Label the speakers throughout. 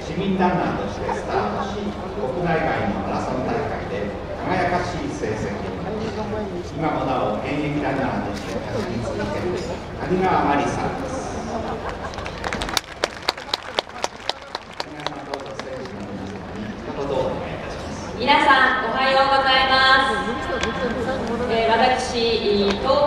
Speaker 1: 市民ランナーとしてスタートし国内外のマラソン大会で輝かしい成績を今もなお現役ランナーとして走り続ける谷川真理さんです
Speaker 2: 皆さんおはようございます、えー、私東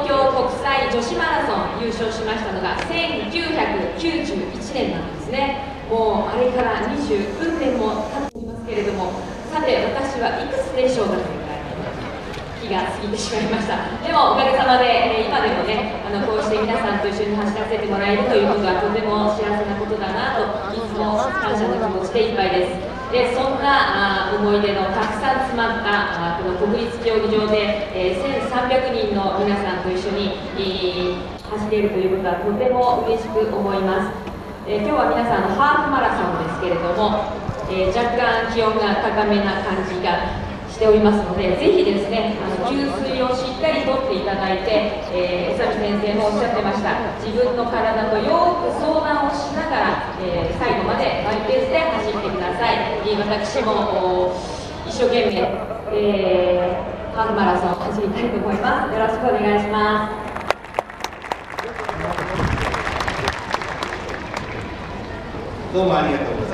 Speaker 2: 女子マラソン優勝しましたのが1991年なんですね。もうあれから20年も経っていますけれどもさて私はいくつでしょうかという気が過ぎてしまいました。でもおかげさまで、え、今でもねあのこうして皆さんと一緒に走らせてもらえるということはとても幸せなことだなといつも感謝の気持ちでいっぱいです。でそんなあ思い出のたくさん詰まったあこの国立競技場で、えー、300人の皆さんと一緒に、えー、走れるということはとても嬉しく思います、えー、今日は皆さんのハーフマラソンですけれども、え若干気温が高めな感じがしておりますので、ぜひですね、あの給水をしっかりとっていただいて、え、宇佐美先生もおっしゃってました、自分の体とよく相談をしながら、え、最後までマイペースで走ってください。私も一生懸命、えー、ハーフマラソンを走りたいと思います。よろしくお願いします。
Speaker 1: どうもありがとう